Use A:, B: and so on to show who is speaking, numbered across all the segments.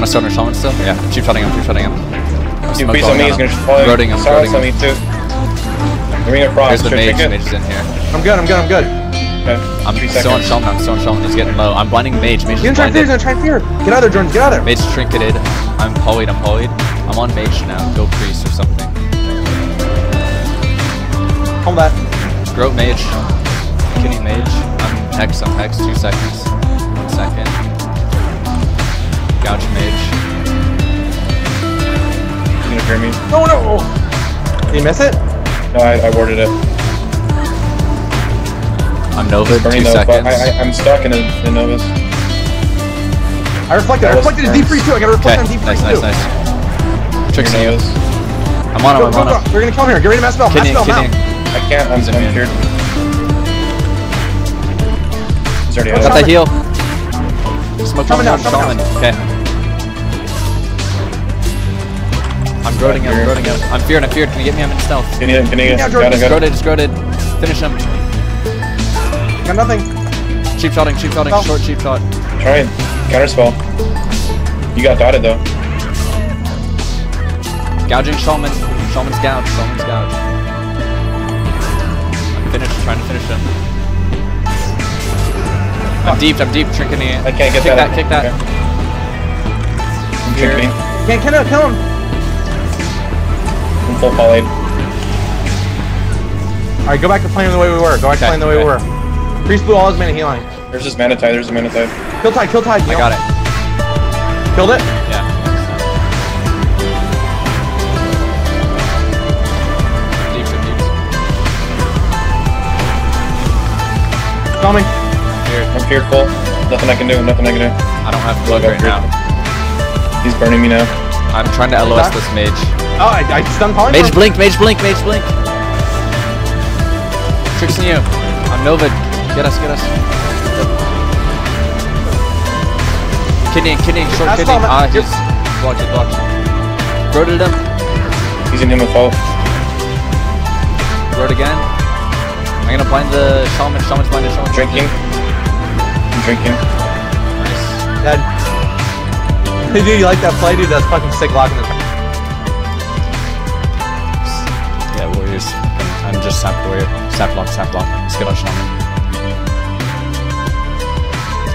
A: want to start on Shaman still? Yeah, keep shotting him, keep shotting him. I'm
B: Dude,
A: smoke
B: beast on me,
A: bombing
B: he's gonna
A: him.
B: follow.
A: Roading him,
B: Silence
A: roading
B: on
A: him.
B: me too. Bring it across.
A: There's the mage,
B: take it.
A: mage is in here.
C: I'm good, I'm good, I'm good.
B: Okay.
A: I'm
B: Three
A: still on
B: seconds.
A: Shaman, I'm still on Shaman, he's getting low. I'm blinding mage, mage
C: He's
A: is
C: gonna try and fear,
A: blinded.
C: he's gonna try and fear. Get out of there, Jordan, get out of there.
A: Mage trinketed. I'm polyed, I'm polyed. I'm on mage now. Go priest or something.
C: Hold that.
A: Groat mage. Kitty mage. I'm hex, I'm hex. Two seconds. One second. Gouge mage.
B: He's gonna fear me.
C: No, no. Did you miss it?
B: No, I, I warded it.
A: I'm Nova. Two
B: though,
A: seconds.
B: I, I, I'm stuck in the, in Novus.
C: I reflected, I reflected his deep freeze too. I gotta
A: Okay,
C: reflect on deep
A: nice,
C: freeze
A: nice,
C: too.
A: nice. Tricks
B: Your
A: you.
B: Novus.
A: I'm on him, I'm
C: go,
A: on
C: go.
A: him.
C: We're gonna kill him here. Get ready to mass spell. Mass spell now.
B: I can't, I'm,
A: He's
B: I'm
A: immune.
B: feared. He's already out.
A: Got
C: Shaman.
A: the heal. Smoke
C: Shaman
A: shaman,
C: down,
A: shaman,
C: shaman
A: shaman. Okay. I'm groating him,
B: Fear.
A: groating him. I'm feared, I'm feared. Can you get me? I'm in stealth.
B: Can you, can you,
C: Yeah,
B: got
C: Jordan,
B: it, got it.
A: Scroted, scroted. Finish him.
C: Got nothing.
A: Cheap shotting, cheap shotting,
C: Oh.
A: short cheap shot.
B: Try and counterspell. You got dotted though.
A: Gouging shaman. Shaman's gouge, shaman's gouge. I'm finished, trying to finish him. I'm deep, I'm deep, trinketing it.
B: I can't get
A: kick
B: that.
A: that. Kick that,
B: Okay. I'm
A: Fear.
B: trinketing.
C: Can't kill him, kill him.
B: I'm full polyed.
C: Alright, go back to playing the way we were. Go back to playing the way we were. Priest blew all his mana healing.
B: There's this mana tide, there's a mana tide.
C: Kill tide, kill tide.
A: I got it.
C: Killed it.
A: Yeah. Deep, deep, deep.
C: Coming.
A: Feared.
B: I'm fearful. Nothing I can do, nothing I can do.
A: I don't have blood right now.
B: He's burning me now.
A: I'm trying to LOS
C: that?
A: this mage.
C: Oh, I, I stunned Polly.
A: Mage blink, mage blink, mage blink. Trixing you. I'm Nova. Get us, get us. Kidney, kidney, short
C: That's
A: kidney. Ah,
C: Yep.
A: he's blocked, he's blocked. Roted him.
B: He's in him with fall.
A: Rode again. I'm gonna blind the shaman. Shaman's blinded. Shaman's
B: Drinking. I'm drinking.
A: Nice.
C: Dead. Dude, you like that play, dude? That's fucking sick locking the.
A: Yeah, warriors. I'm just sap warrior. Sap lock, sap lock. Get on shaman.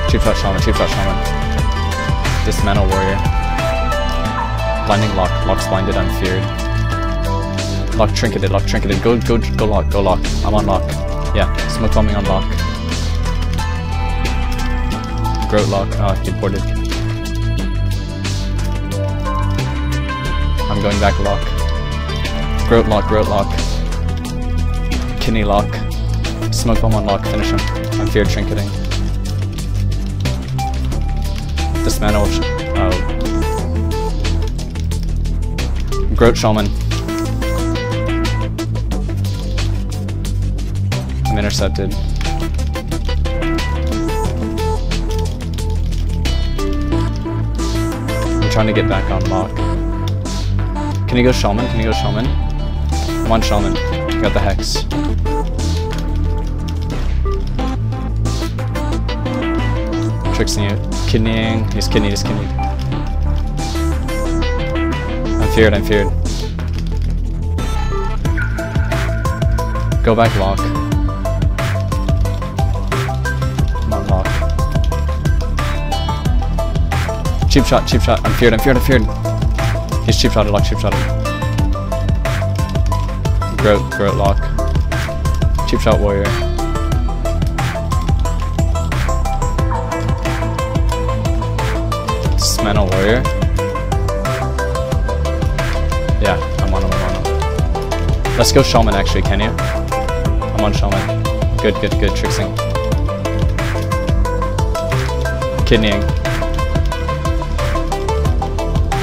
A: Cheap shot shaman, cheap shot shaman. Dismantle warrior. Blinding lock. Lock's blinded, I'm feared. Lock trinketed, lock trinketed. Go, go, go lock, go lock. I'm on lock. Yeah, smoke bombing on lock. Groat lock. Ah, he going back lock. Groat lock, groat lock. Kidney lock. Smoke bomb on lock, finish him. I'm feared trinketing. Dismantle. Oh. Groat shaman. I'm intercepted. I'm trying to get back on lock. Can you go shaman? Can you go shaman? I'm on shaman. Got the hex. Trixing you. Kidneying. He's kidneyed, he's kidneyed. I'm feared, I'm feared. Go back. I'm on lock. Cheap shot, cheap shot. I'm feared, I'm feared, I'm feared. He's cheap shotted, lock, cheap shotted. Groat, groat lock. Cheap shot warrior. Dismantle warrior. Yeah, I'm on him, I'm on him. Let's go shaman actually, can you? I'm on shaman. Good, good, good, trixing. Kidneying.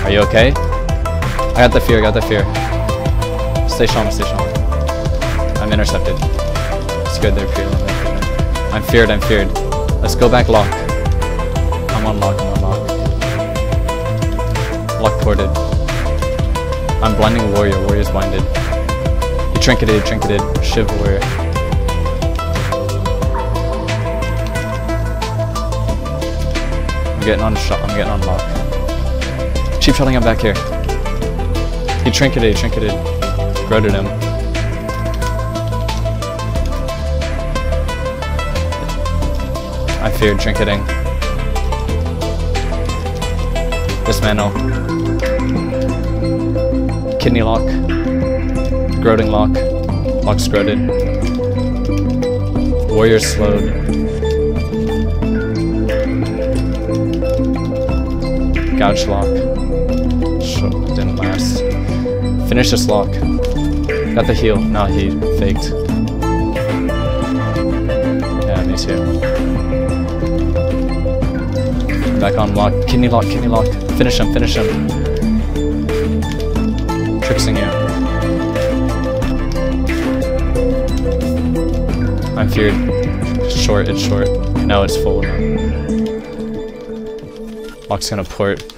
A: Are you okay? I got the fear, I got the fear. Stay shaman, stay shaman. I'm intercepted. It's good, they're feared. I'm feared, I'm feared. Let's go back lock. I'm on lock, I'm on lock. Lock ported. I'm blinding warrior, warrior's blinded. He trinketed, trinketed. Shiv warrior. I'm getting on shot, I'm getting on lock. Cheap shotting him back here. He trinketed, trinketed. Groated him. I feared trinketing. Dismantle. Kidney lock. Groating lock. Lock scroted. Warrior slowed. Gouge lock. Finish this lock. Got the heal. No, he faked. Yeah, me too. Back on lock. Kidney lock, kidney lock. Finish him, finish him. Tricksing you. I'm feared. Short, it's short. Now it's full. Lock's gonna port.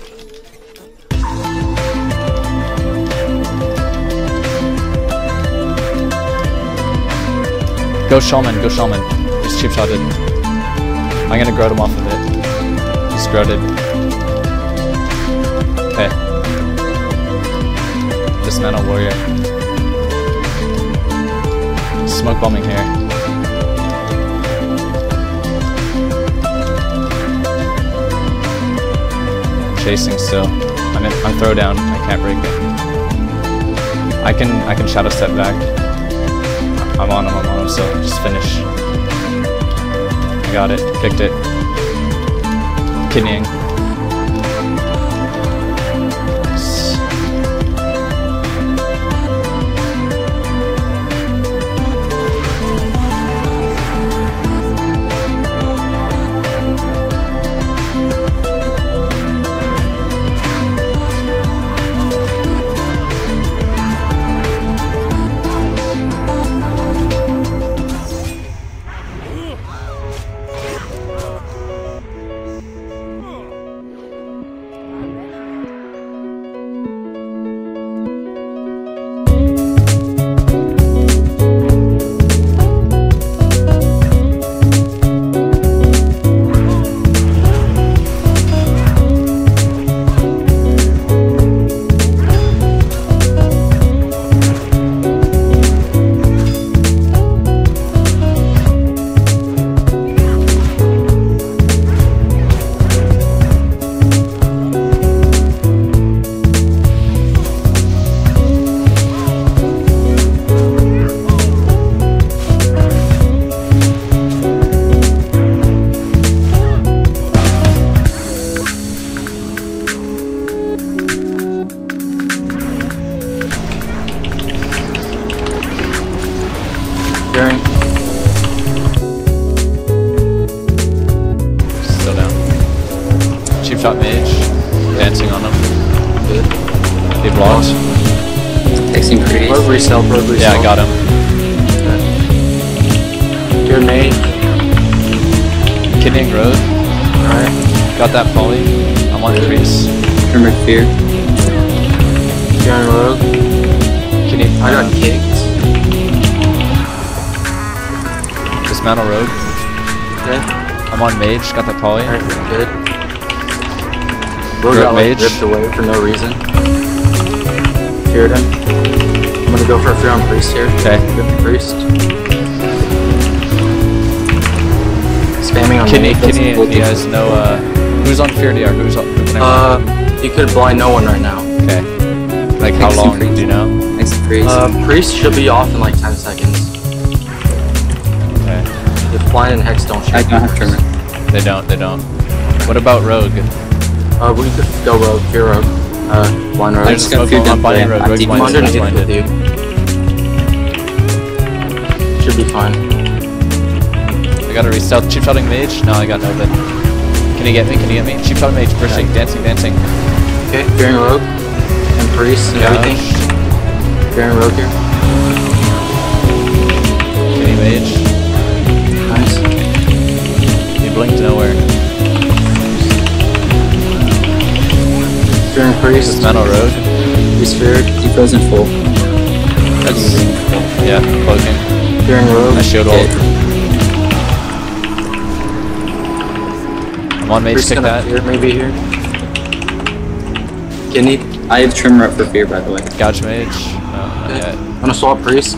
A: Go shaman, go shaman. Just cheap shotted. I'm gonna grow him off of it. He's growed. Okay. Dismantle warrior. Smoke bombing here. Chasing still. I'm in, I'm throw down. I can't break it. I can I can shadow step back. I'm on him. I'm on him. So just finish. I got it. Kicked it. Kidneying. Cheap shot mage. Dancing on him.
C: Good.
A: He blocked.
D: Texting pretty.
C: Rogue resell, rogue resell.
A: Yeah, I got him.
C: Your mate.
A: Kidneying road.
C: Alright.
A: Got that poly. I'm on increase.
D: Hermit Fear.
C: During rogue.
A: Kidney.
C: I got um, kicked.
A: Dismantle road.
C: Okay.
A: I'm on mage. Got that poly.
C: Alright, good. Rogue
A: Rogue
C: got like ripped away for no reason. Feared him. I'm gonna go for a fear on priest here.
A: Okay.
C: Rip the priest. Spamming on
A: Kidney.
C: me.
A: Kidney. He has no. Uh, who's on fear DR? Who's on? who
C: Uh, you could blind no one right now.
A: Okay. Like how
D: Takes
A: long? Do you know?
D: Next freeze.
C: Uh, priest should be off in like 10 seconds.
A: Okay.
C: If blind and hex don't shoot.
D: I don't have Hermit.
A: They don't. They don't. What about rogue?
C: Uh, we could go rogue, fear rogue. Uh, blind rogue.
A: There's
D: just gonna
A: smoke
D: fear
A: bomb. I'm
D: them
A: binding
D: for
A: rogue.
D: I'm
A: blinded.
C: Hundred
A: Rogue's
C: hit with you. Should be fine.
A: I gotta restealth. Cheap shotting mage? No, I got no bit. Can he get me? Can he get me? Cheap shotting mage. Bursting. Dancing. Dancing.
C: Okay, fearing rogue. And priest and everything. Fearing rogue here.
A: Kitty mage.
C: Nice.
A: He blinked nowhere.
C: Priest.
A: Dismantle rogue.
C: He's feared.
D: He frozen full.
A: That's yeah. Cloaking.
C: Fearing rogue.
A: I shield
D: Okay.
A: wall. I'm on mage.
C: Priest
A: that.
C: fear maybe here. Kidney.
D: I have trimmer up for fear, by the way.
A: Gouge mage. No, yet.
C: I'm gonna swap priest.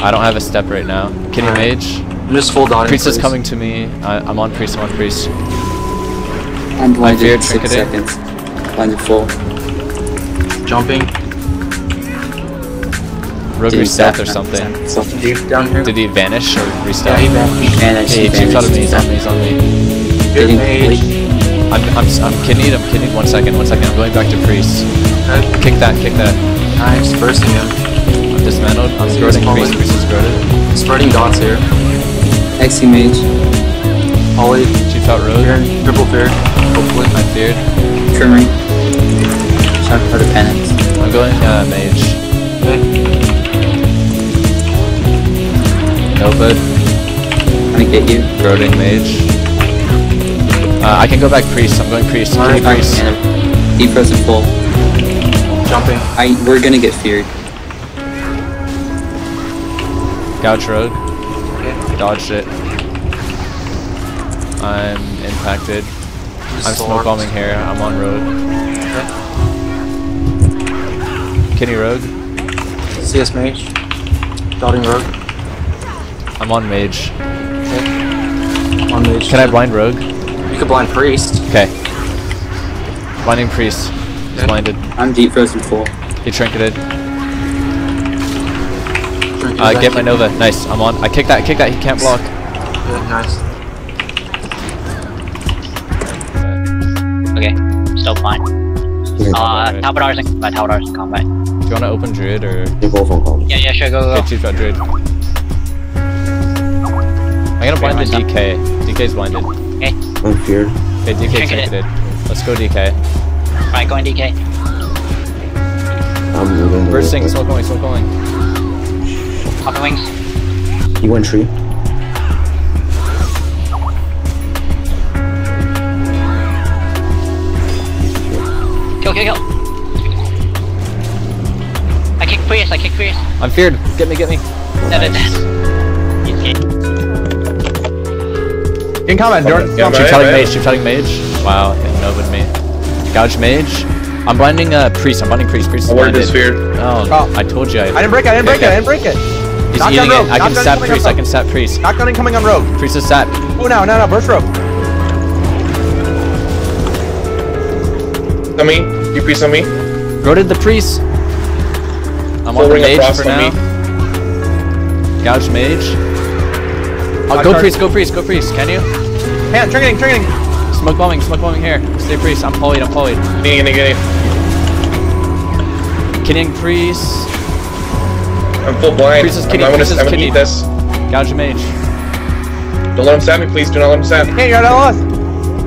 A: I don't have a step right now. Kitty
C: Alright.
A: mage.
C: I'm just full dotting.
A: Priest is coming to me. I, I'm on priest. I'm on priest.
D: I'm blinded
A: feared
D: in six
A: tricketing.
D: Seconds. Blinded full.
C: Jumping.
A: Rogue
D: Dude,
A: reset or something.
C: Something deep down here.
A: Did he vanish or
C: yeah, he vanished.
D: And I
A: Hey,
D: see
A: chief out of me. He's on me. He's on me.
C: Good mage.
A: I'm I'm I'm kidneyed. I'm kidneyed. One second. One second. I'm going back to priest.
C: Okay.
A: Kick that. Kick that.
C: Nice. Bursting him.
A: I'm dismantled. I'm
C: See
A: scroting
C: what's
A: priest. Priest is scroted.
C: Spreading dots here.
D: Exy mage.
C: Ollie.
A: Chief out rogue.
C: Fear. Triple fear. Hopefully.
A: I feared.
D: Trimmering. Shock for the penance.
A: I'm going uh, mage.
C: Okay.
A: Nova.
D: Gonna get you.
A: Scroting mage. Uh, I can go back priest. I'm going priest.
C: Alright,
A: Kitty priest.
D: And deep frozen full.
C: Jumping.
D: I we're gonna get feared.
A: Gouge rogue.
C: Okay.
A: Dodged it. I'm impacted. I'm smoke bombing here. I'm on rogue. Kitty rogue.
C: CS mage. Dotting rogue.
A: I'm on mage.
C: On mage.
A: Can I blind rogue?
C: You could blind priest.
A: Okay. Blinding priest. He's
C: Okay.
A: blinded.
D: I'm deep frozen full.
A: He trinketed.
C: Drink
A: Uh, get my Nova. Nice. I'm on. I kick that. Kick that. He can't block.
C: Good, nice.
E: Okay, still fine. Uh,
A: Alright.
E: Talbotars in combat, Talbotars in combat.
A: Do you want to open druid or?
F: You're both on call.
E: Yeah, yeah, sure, go, go,
A: Okay,
E: go.
A: chief got druid. I'm gonna blind the
E: myself.
A: DK. DK's blinded.
E: Okay,
F: I'm feared.
A: Okay, DK
E: Trinketed.
A: trinketed. Let's go DK.
E: alright, going DK.
F: I'm moving. the
A: Bursting.
F: way.
A: Smoke going. Smoke going.
E: Hopping wings.
F: He went tree.
E: Kill, kill, kill. I kick I kick Prius.
A: I'm feared. Get me. Get me.
E: Dead, dead, dead. He's dead.
C: In combat,
B: Jordan.
A: Chief
B: Yeah,
A: telling mage.
B: right.
A: Chief telling mage. Wow. It Nova'd me. Gouge mage. I'm blinding uh priest. I'm blinding priest. Priest is
B: I wanted
A: blinded.
B: this fear.
A: Oh,
C: Oh.
A: I told you. I,
C: I didn't break it, I didn't break it, I didn't break it.
A: He's
C: Knock
A: eating it. I can sap priest. I can sap priest.
C: Knockdown incoming on rogue.
A: Priest is sap.
C: Oh, no, no, no, burst rogue.
B: On me. You priest on me.
A: Roted the priest. I'm
B: Full
A: on the mage for now.
B: me.
A: Gouge mage. Oh, go
C: charge.
A: priest. Go priest. Go priest. Can you?
C: Hand, triggeting, triggeting.
A: Smoke bombing. Smoke bombing here. Stay priest. I'm polyed. I'm polyed.
B: Getting, getting, getting.
A: Kidding priest.
B: I'm full blind.
A: Priest is
B: I'm,
A: kitty,
B: I'm gonna,
A: priest is
B: I'm gonna
A: kitty.
B: eat this.
A: Gouge mage.
B: Don't let him stab me, please. Do not let him stab.
C: Hey, you're not loss.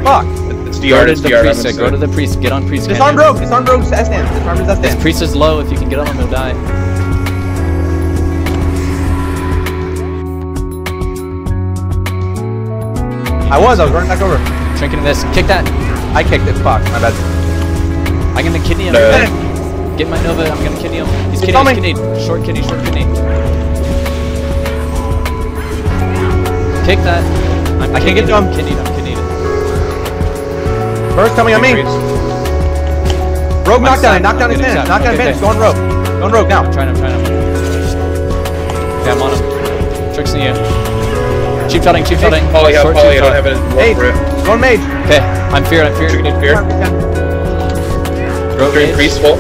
C: Fuck.
B: It's
A: Go to the
B: DR.
A: Priest. Go to the priest. Get on priest.
C: Disarm
A: cannon.
C: rogue, disarm rogue's S-stand. Disarm his
A: This
C: S-stand.
A: priest is low. If you can get on him, he'll die.
C: I was, I was running back over.
A: Drinking this. Kick that.
C: I kicked it. Fuck, my bad.
A: I'm gonna kidney him.
B: No.
A: Get my Nova. I'm gonna kidney him. He's
C: He's
A: kidney. He's kidneyed. Short kidney. Short kidney. Kick that. I'm
C: I can't get to him.
A: I'm kidneyed. I'm kidneyed.
C: Burst coming on me. Rogue knockdown,
A: sacked.
C: knockdown
A: I'm
C: his finish.
A: sacked.
C: Knockdown
A: Okay,
C: finish. Go on rogue. Go on rogue now.
A: I'm trying. I'm trying. Okay, I'm on him. Trixing you. Cheap shotting. Cheap shotting.
B: Polly,
A: Short
B: Polly. I don't have it.
C: Hey,
B: Roll for it.
C: go on mage.
A: Okay, I'm feared. I'm feared.
B: Tricking fear.
A: Rogue
B: During
A: mage.
B: priest full.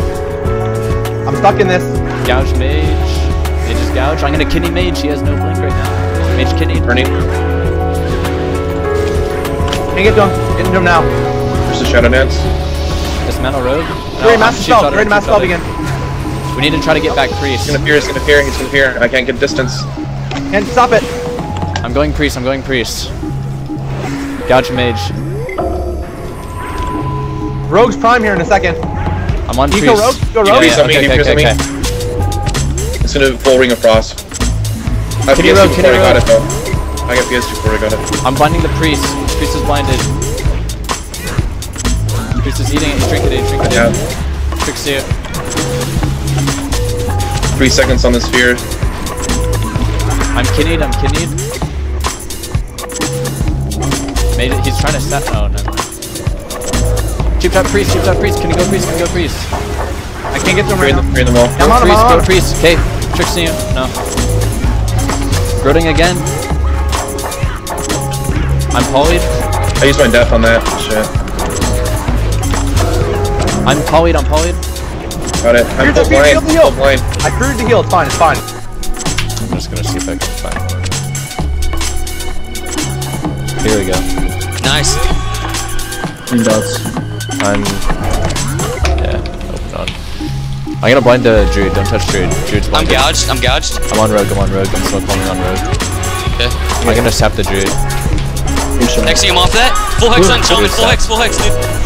C: I'm stuck in this.
A: Gouge mage. Mage is gouge. I'm gonna kidney mage. He has no blink right now. Mage kidney.
B: Burning.
C: Can't get to him. Get to him now.
B: There's a shadow dance.
A: Dismantle rogue. No,
C: Ready,
A: I'm
C: master spell.
A: shotting,
C: Ready,
A: chief
C: master spell
A: shotting.
C: begin.
A: We need to try to get back priest.
B: He's gonna fear. He's gonna fear. He's gonna fear. I can't get distance.
C: And stop it.
A: I'm going priest. I'm going priest. Gouge mage.
C: Rogue's prime here in a second.
A: I'm on
C: You
A: priest.
C: go rogue? You go rogue?
B: Priest
A: yeah,
B: on me,
A: okay,
B: priest
A: okay, okay.
B: It's gonna full ring of frost. I
A: Kitty
B: PS
A: rogue,
B: before I got it though. I got PS before I got it.
A: I'm blinding the priest. Priest is blinded. Priest is eating it. He's drinking it. He's drinking
B: Yeah.
A: it. Tricks you.
B: Three seconds on the sphere.
A: I'm kidneyed. I'm kidneyed. Made it. He's trying to set. Oh no. Cheap top priest, cheap top priest. Can you go priest? Can you go priest? I can't get them right now.
B: the, three in the wall.
C: I'm
A: Go priest,
C: I'm
A: go priest. Okay, Trixie you. No. Groating again. I'm polyed.
B: I used my death on that. Shit.
A: I'm polyed, I'm polyed.
B: Got it. I'm
C: Here's the
B: full
C: beat,
B: blind.
C: heal heal.
B: Full blind.
C: I cleared the heal. It's fine. It's fine.
A: I'm just gonna see if I can find one. Here we go.
D: Nice.
C: Green dots.
A: I'm. Yeah, open on. I'm gonna blind the druid. Don't touch druid. Druid's
D: blind.
A: I'm
D: gouged. I'm gouged.
A: I'm on rogue. I'm on rogue. I'm still calling on rogue.
D: Okay.
A: I'm gonna sap the druid.
D: Hexing him off that. Full hex on Shaman. Full hex. Full hex, dude.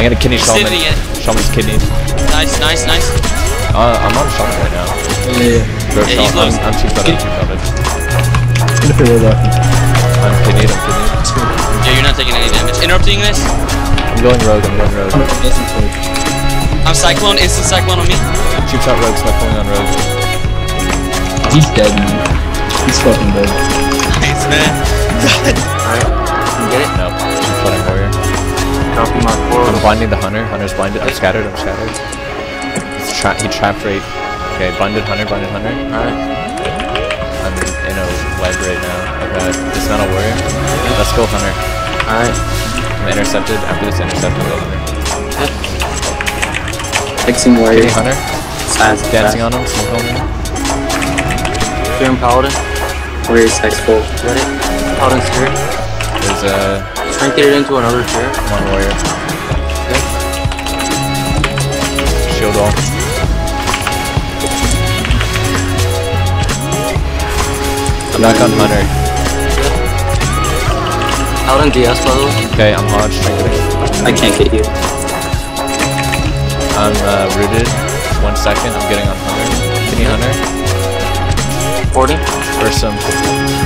A: I'm gonna kidney
D: He's
A: shaman. Shaman's kidney.
D: Nice, nice, nice.
A: Uh, I'm on shaman right now.
C: Yeah,
A: Rogue
D: Yeah, he's
A: shaman.
D: low.
A: I'm, I'm too fed. I'm too fed.
C: yeah.
A: I'm kidneyed. I'm kidneyed.
D: Yeah, you're not taking any damage. Interrupting this.
A: I'm going rogue. I'm going rogue.
D: I'm cyclone. Instant cyclone on me.
A: Cheap shot rogue. Stop pulling on rogue.
C: He's dead, man. He's fucking dead.
D: Nice, man.
C: Alright. Can you get it?
A: No. Cheap shotting warrior.
C: Copy my
A: I'm
C: forward.
A: blinding the hunter. Hunter's blinded. I'm scattered. I'm scattered. He's tra- he trapped right. Okay, blinded hunter. Blinded hunter.
C: Alright.
A: I'm in a web right now. Okay, dismantle warrior. Let's go hunter.
C: Alright.
A: I'm intercepted. After this intercept, I'm go hunter.
F: Fixing warrior.
A: Hitting hunter.
F: Size
A: Dancing on him. Smoke on him.
C: Fearing Paladin.
F: Warrior's hex full.
C: Get it? Paladin Spirit.
A: There's a
C: Try and get it into another Spirit.
A: one warrior. Shield wall. I'm back on hunter.
C: Paladin DS, by the way.
A: Okay, I'm hodge. Trinketing.
F: I can't get you.
A: I'm uh, rooted. One second. I'm getting on hunter. Kitty hunter.
C: 40.
A: Or some.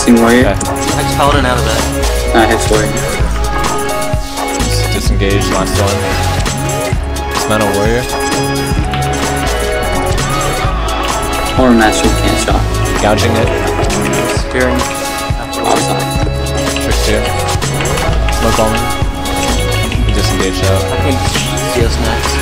C: Spirit.
F: Fixing warrior.
A: Okay.
C: Hex Paladin out of that.
F: Uh, hex warrior.
A: Just disengage. Last one. Dismantle warrior.
F: Or master can't shot.
A: Gouging it.
C: Spearing.
F: Awesome.
A: Tricks here. Smoke on him. He disengaged out.
C: I think CS next.